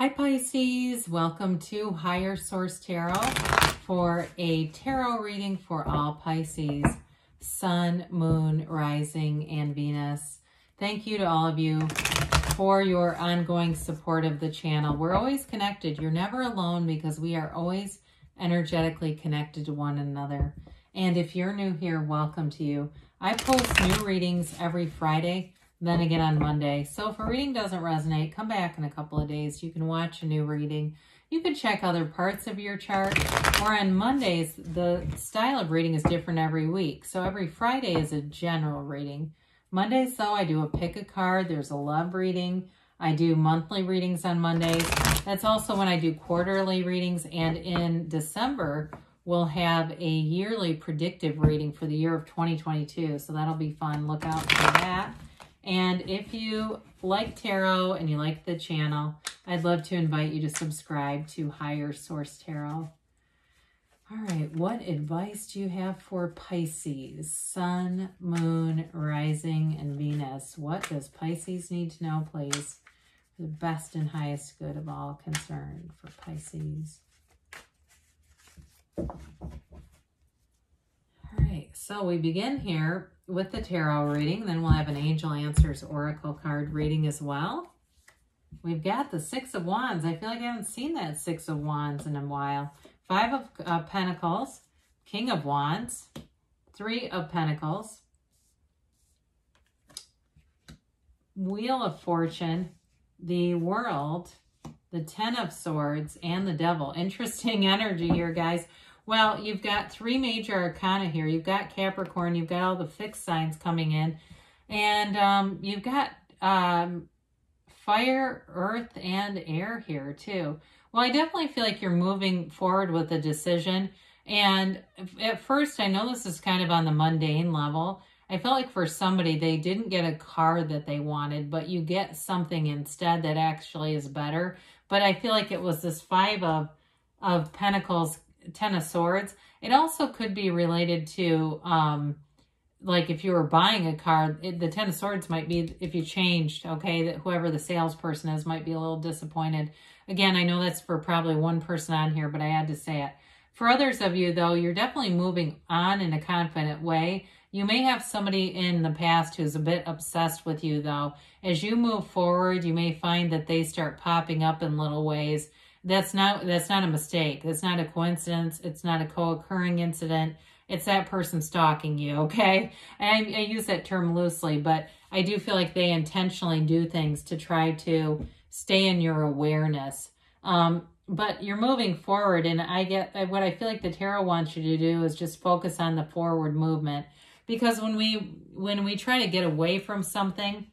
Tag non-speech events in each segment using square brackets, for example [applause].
Hi Pisces, welcome to Higher Source Tarot for a tarot reading for all Pisces, Sun, Moon, Rising, and Venus. Thank you to all of you for your ongoing support of the channel. We're always connected. You're never alone because we are always energetically connected to one another. And if you're new here, welcome to you. I post new readings every Friday then again on Monday. So if a reading doesn't resonate, come back in a couple of days. You can watch a new reading. You can check other parts of your chart. Or on Mondays, the style of reading is different every week. So every Friday is a general reading. Mondays, though, I do a pick a card. There's a love reading. I do monthly readings on Mondays. That's also when I do quarterly readings. And in December, we'll have a yearly predictive reading for the year of 2022. So that'll be fun. Look out for that. And if you like tarot and you like the channel, I'd love to invite you to subscribe to Higher Source Tarot. All right, what advice do you have for Pisces? Sun, Moon, Rising, and Venus. What does Pisces need to know, please? For the best and highest good of all concerned for Pisces. All right, so we begin here with the tarot reading. Then we'll have an Angel Answers Oracle card reading as well. We've got the Six of Wands. I feel like I haven't seen that Six of Wands in a while. Five of uh, Pentacles, King of Wands, Three of Pentacles, Wheel of Fortune, the World, the Ten of Swords, and the Devil. Interesting [laughs] energy here, guys. Well, you've got three major arcana here. You've got Capricorn, you've got all the fixed signs coming in, and um, you've got um, fire, earth, and air here too. Well, I definitely feel like you're moving forward with a decision. And at first, I know this is kind of on the mundane level. I felt like for somebody, they didn't get a car that they wanted, but you get something instead that actually is better. But I feel like it was this five of, of pentacles Ten of Swords. It also could be related to, um, like if you were buying a car, it, the Ten of Swords might be, if you changed, okay, that whoever the salesperson is might be a little disappointed. Again, I know that's for probably one person on here, but I had to say it. For others of you, though, you're definitely moving on in a confident way. You may have somebody in the past who's a bit obsessed with you, though. As you move forward, you may find that they start popping up in little ways that's not that's not a mistake. That's not a coincidence. It's not a co-occurring incident. It's that person stalking you, okay? I, I use that term loosely, but I do feel like they intentionally do things to try to stay in your awareness. Um, but you're moving forward, and I get what I feel like the tarot wants you to do is just focus on the forward movement. Because when we when we try to get away from something,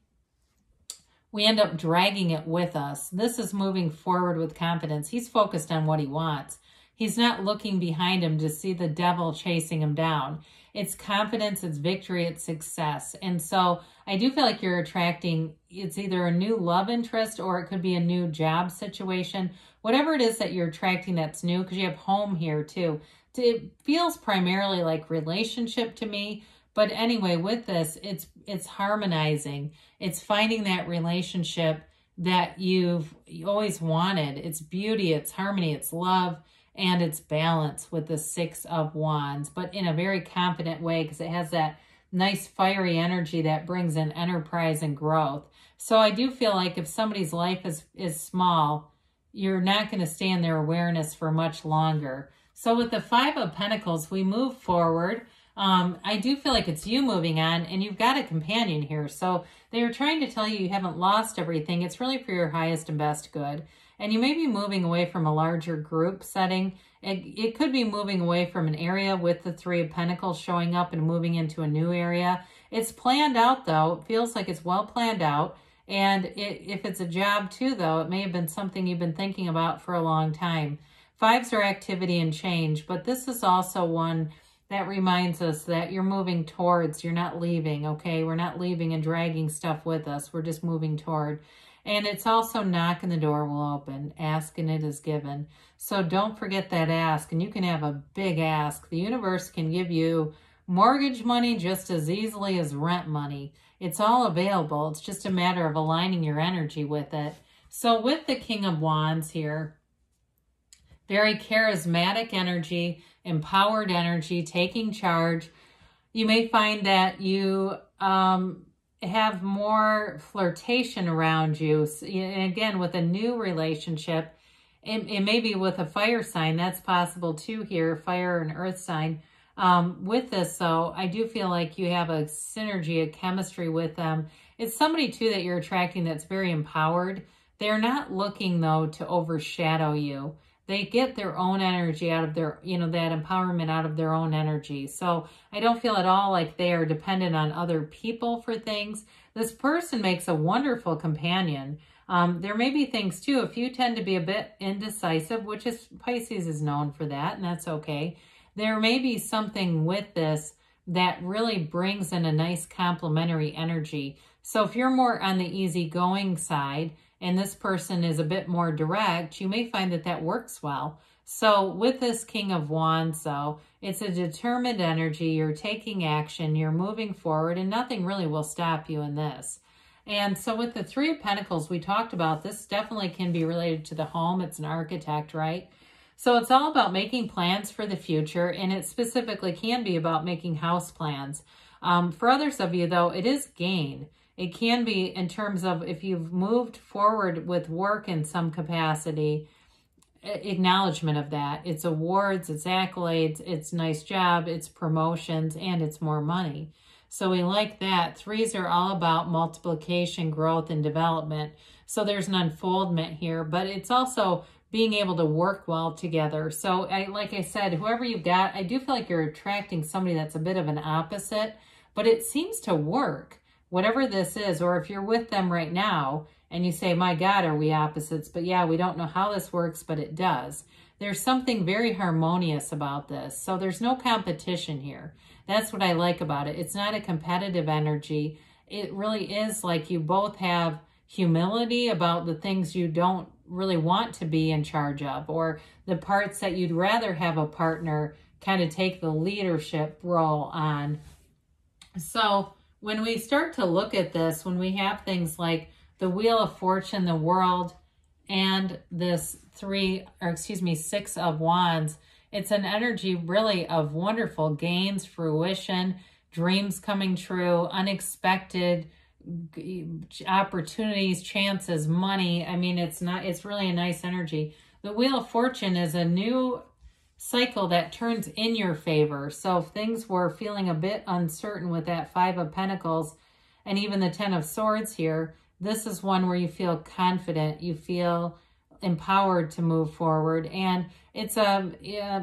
we end up dragging it with us. This is moving forward with confidence. He's focused on what he wants. He's not looking behind him to see the devil chasing him down. It's confidence, it's victory, it's success. And so I do feel like you're attracting, it's either a new love interest or it could be a new job situation. Whatever it is that you're attracting that's new, because you have home here too. It feels primarily like relationship to me, but anyway, with this, it's it's harmonizing. It's finding that relationship that you've always wanted. It's beauty, it's harmony, it's love, and it's balance with the Six of Wands, but in a very confident way because it has that nice fiery energy that brings in enterprise and growth. So I do feel like if somebody's life is, is small, you're not going to stay in their awareness for much longer. So with the Five of Pentacles, we move forward. Um, I do feel like it's you moving on and you've got a companion here. So they are trying to tell you you haven't lost everything. It's really for your highest and best good. And you may be moving away from a larger group setting. It, it could be moving away from an area with the Three of Pentacles showing up and moving into a new area. It's planned out though. It feels like it's well planned out. And it, if it's a job too though, it may have been something you've been thinking about for a long time. Fives are activity and change, but this is also one that reminds us that you're moving towards, you're not leaving, okay? We're not leaving and dragging stuff with us. We're just moving toward. And it's also knock and the door will open. Ask and it is given. So don't forget that ask. And you can have a big ask. The universe can give you mortgage money just as easily as rent money. It's all available. It's just a matter of aligning your energy with it. So with the King of Wands here, very charismatic energy, empowered energy, taking charge. You may find that you um, have more flirtation around you. And again, with a new relationship, it, it may be with a fire sign. That's possible too here, fire and earth sign. Um, with this, though, I do feel like you have a synergy, a chemistry with them. It's somebody, too, that you're attracting that's very empowered. They're not looking, though, to overshadow you they get their own energy out of their, you know, that empowerment out of their own energy. So I don't feel at all like they are dependent on other people for things. This person makes a wonderful companion. Um, there may be things too, if you tend to be a bit indecisive, which is Pisces is known for that, and that's okay. There may be something with this that really brings in a nice complementary energy. So if you're more on the easygoing side, and this person is a bit more direct, you may find that that works well. So with this King of Wands, though, it's a determined energy. You're taking action. You're moving forward, and nothing really will stop you in this. And so with the Three of Pentacles we talked about, this definitely can be related to the home. It's an architect, right? So it's all about making plans for the future, and it specifically can be about making house plans. Um, for others of you, though, it is gain. It can be in terms of if you've moved forward with work in some capacity, acknowledgement of that. It's awards, it's accolades, it's nice job, it's promotions, and it's more money. So we like that. Threes are all about multiplication, growth, and development. So there's an unfoldment here, but it's also being able to work well together. So I, like I said, whoever you've got, I do feel like you're attracting somebody that's a bit of an opposite, but it seems to work whatever this is, or if you're with them right now and you say, my God, are we opposites? But yeah, we don't know how this works, but it does. There's something very harmonious about this. So there's no competition here. That's what I like about it. It's not a competitive energy. It really is like you both have humility about the things you don't really want to be in charge of or the parts that you'd rather have a partner kind of take the leadership role on. So when we start to look at this, when we have things like the Wheel of Fortune, the World, and this three, or excuse me, six of wands, it's an energy really of wonderful gains, fruition, dreams coming true, unexpected opportunities, chances, money. I mean, it's not, it's really a nice energy. The Wheel of Fortune is a new cycle that turns in your favor. So if things were feeling a bit uncertain with that Five of Pentacles and even the Ten of Swords here, this is one where you feel confident, you feel empowered to move forward. And it's a,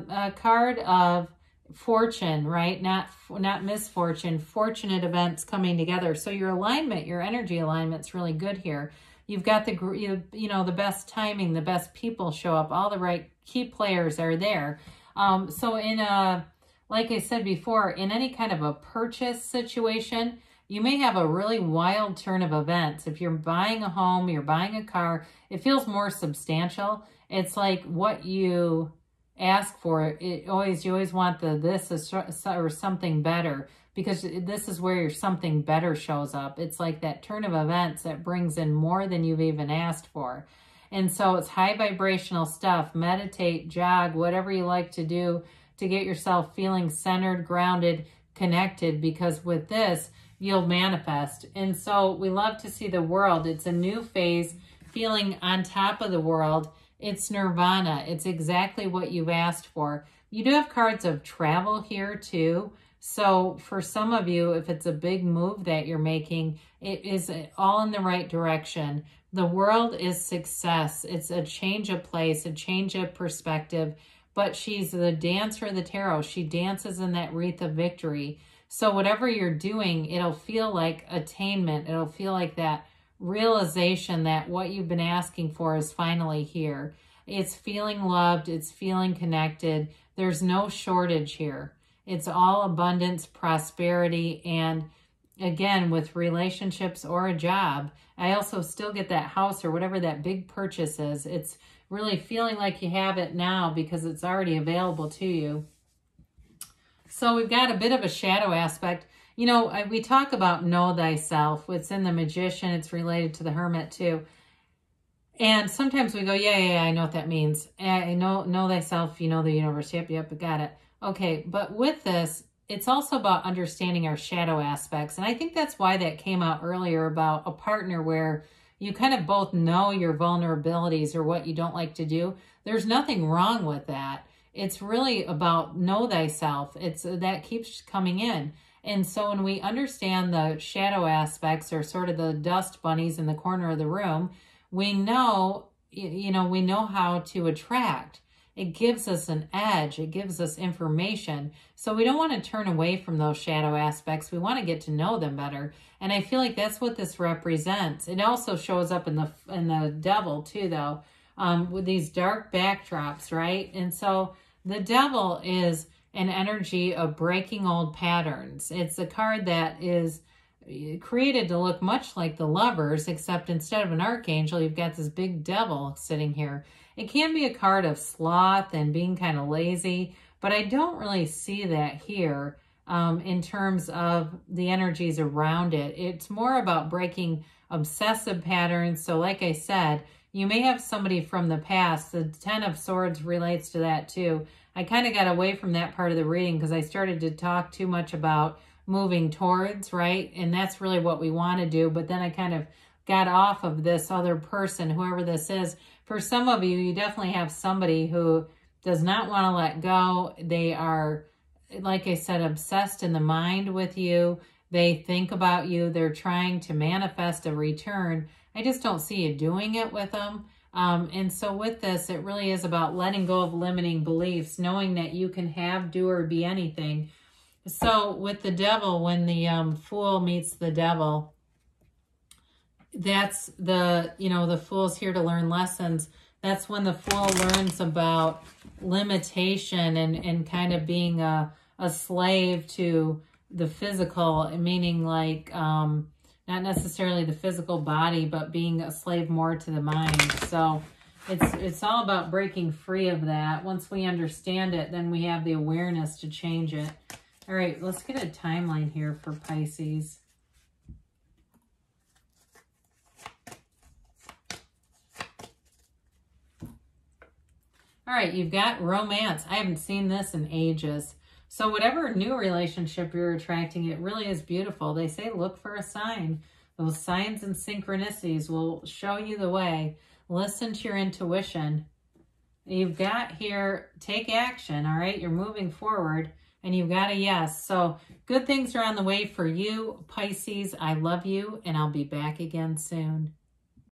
a card of fortune, right? Not not misfortune, fortunate events coming together. So your alignment, your energy alignment's really good here. You've got the you, you know the best timing, the best people show up, all the right key players are there. Um, so in a, like I said before, in any kind of a purchase situation, you may have a really wild turn of events. If you're buying a home, you're buying a car, it feels more substantial. It's like what you ask for. It always, you always want the this or something better because this is where your something better shows up. It's like that turn of events that brings in more than you've even asked for. And so it's high vibrational stuff. Meditate, jog, whatever you like to do to get yourself feeling centered, grounded, connected, because with this, you'll manifest. And so we love to see the world. It's a new phase, feeling on top of the world. It's nirvana. It's exactly what you've asked for. You do have cards of travel here too. So for some of you, if it's a big move that you're making, it is all in the right direction. The world is success. It's a change of place, a change of perspective. But she's the dancer of the tarot. She dances in that wreath of victory. So whatever you're doing, it'll feel like attainment. It'll feel like that realization that what you've been asking for is finally here. It's feeling loved. It's feeling connected. There's no shortage here. It's all abundance, prosperity, and again, with relationships or a job, I also still get that house or whatever that big purchase is. It's really feeling like you have it now because it's already available to you. So we've got a bit of a shadow aspect. You know, we talk about know thyself. It's in the magician. It's related to the hermit too. And sometimes we go, yeah, yeah, yeah, I know what that means. I know, know thyself, you know the universe. Yep, yep, got it. Okay, but with this, it's also about understanding our shadow aspects. And I think that's why that came out earlier about a partner where you kind of both know your vulnerabilities or what you don't like to do. There's nothing wrong with that. It's really about know thyself. It's uh, that keeps coming in. And so when we understand the shadow aspects or sort of the dust bunnies in the corner of the room, we know, you know, we know how to attract. It gives us an edge. It gives us information. So we don't want to turn away from those shadow aspects. We want to get to know them better. And I feel like that's what this represents. It also shows up in the in the devil too, though, um, with these dark backdrops, right? And so the devil is an energy of breaking old patterns. It's a card that is created to look much like the lovers, except instead of an archangel, you've got this big devil sitting here. It can be a card of sloth and being kind of lazy, but I don't really see that here um, in terms of the energies around it. It's more about breaking obsessive patterns. So like I said, you may have somebody from the past. The Ten of Swords relates to that too. I kind of got away from that part of the reading because I started to talk too much about moving towards, right? And that's really what we want to do. But then I kind of got off of this other person, whoever this is. For some of you, you definitely have somebody who does not want to let go. They are, like I said, obsessed in the mind with you. They think about you. They're trying to manifest a return. I just don't see you doing it with them. Um, and so with this, it really is about letting go of limiting beliefs, knowing that you can have, do, or be anything so with the devil, when the um, fool meets the devil, that's the, you know, the fool's here to learn lessons. That's when the fool learns about limitation and, and kind of being a, a slave to the physical, meaning like um, not necessarily the physical body, but being a slave more to the mind. So it's it's all about breaking free of that. Once we understand it, then we have the awareness to change it. All right, let's get a timeline here for Pisces. All right, you've got romance. I haven't seen this in ages. So whatever new relationship you're attracting, it really is beautiful. They say look for a sign. Those signs and synchronicities will show you the way. Listen to your intuition. You've got here, take action, all right? You're moving forward and you've got a yes. So good things are on the way for you, Pisces. I love you, and I'll be back again soon.